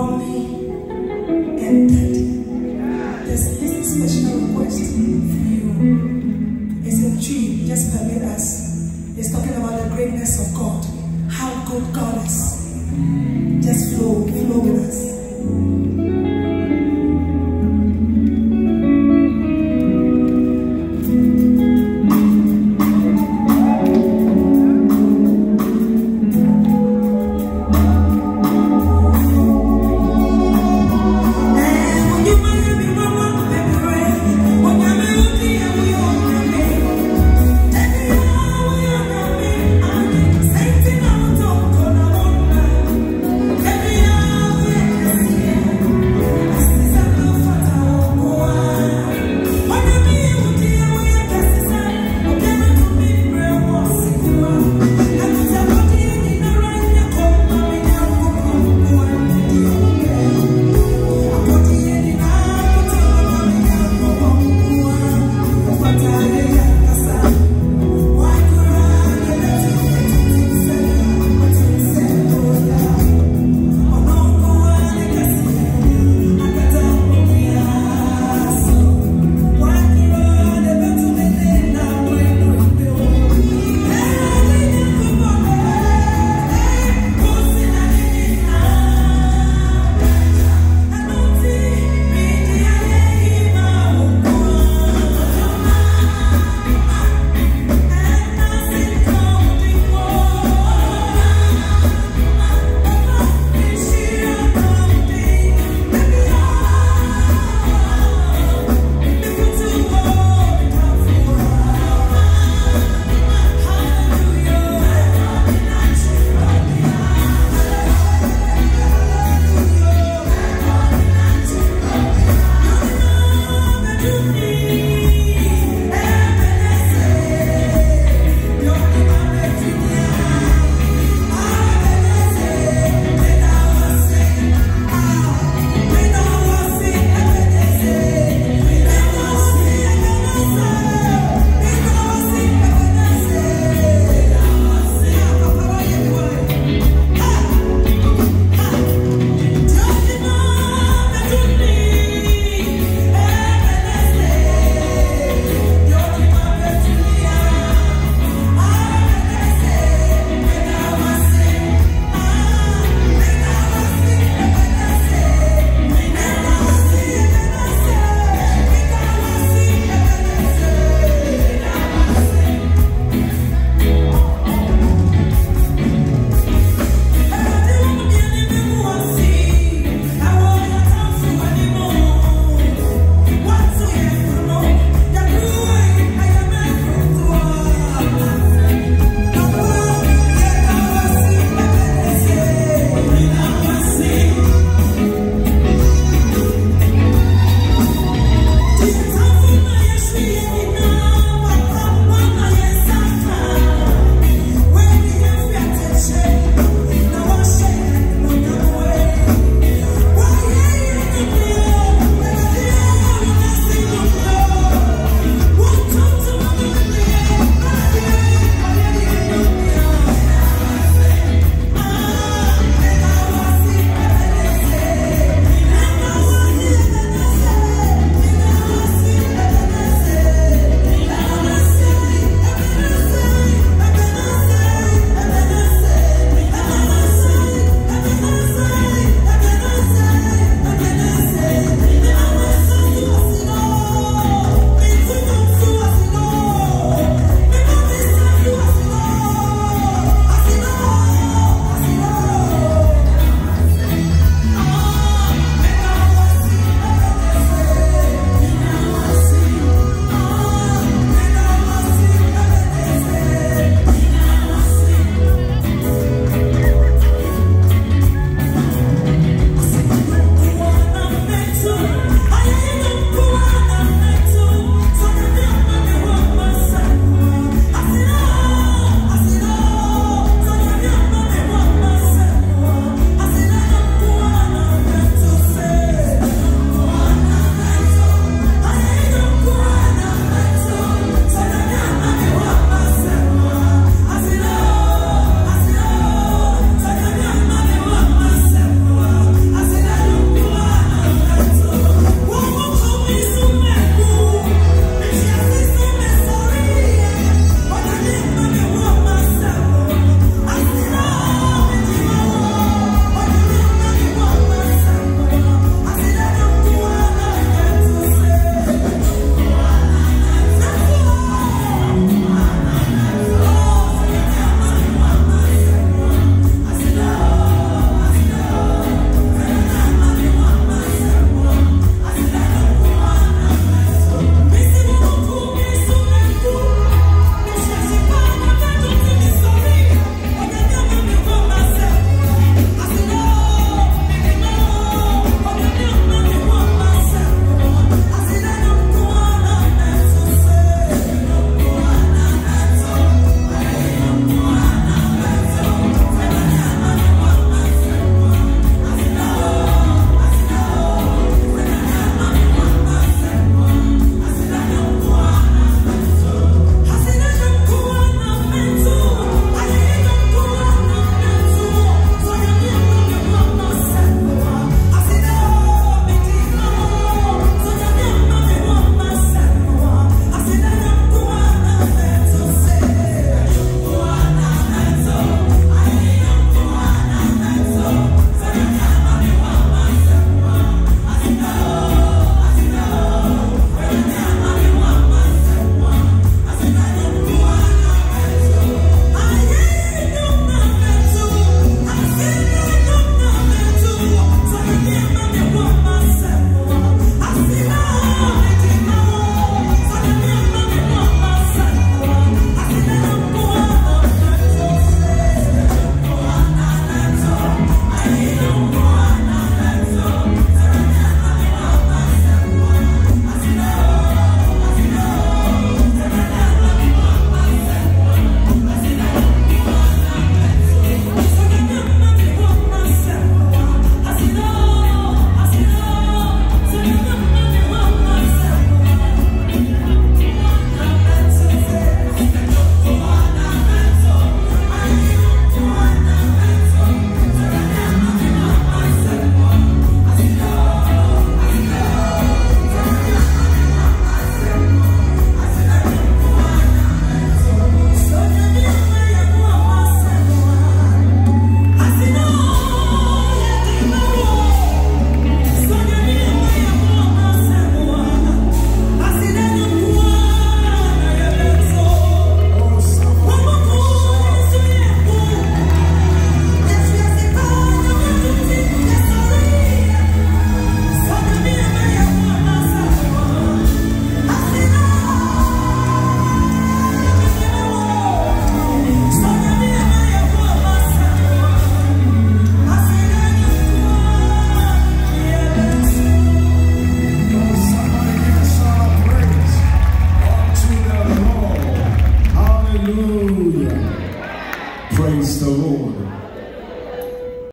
Only and. There's this special request for you. It's a dream, just permit us. It's talking about the greatness of God,